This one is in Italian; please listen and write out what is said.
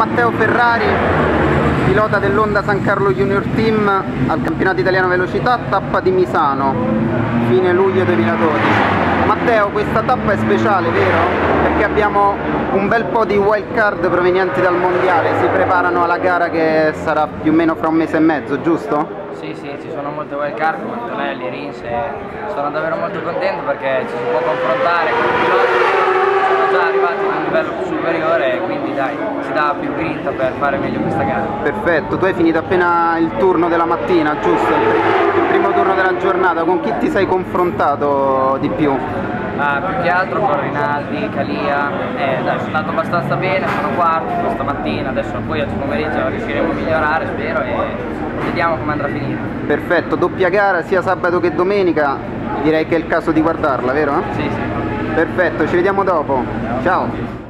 Matteo Ferrari, pilota dell'Onda San Carlo Junior Team al campionato italiano velocità, tappa di Misano, fine luglio 2012. Matteo, questa tappa è speciale, vero? Perché abbiamo un bel po' di wild card provenienti dal mondiale, si preparano alla gara che sarà più o meno fra un mese e mezzo, giusto? Sì, sì, ci sono molte wild card come Antonelli, Rins e sono davvero molto contento perché ci si può confrontare con i piloti che sono già arrivati a un livello più superiore e quindi dai, ci dà più grinta per fare meglio questa gara. Perfetto, tu hai finito appena il turno della mattina, giusto? Il primo turno della giornata, con chi ti sei confrontato di più? Ah, più che altro con Rinaldi, Calia, eh, dai, sono andato abbastanza bene, sono quarto questa mattina, adesso poi oggi pomeriggio riusciremo a migliorare spero e vediamo come andrà a finire. Perfetto, doppia gara sia sabato che domenica, direi che è il caso di guardarla, vero? Sì, sì. Perfetto, ci vediamo dopo. Ciao.